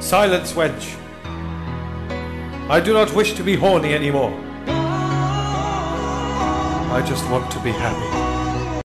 Silence, wench. I do not wish to be horny anymore. I just want to be happy.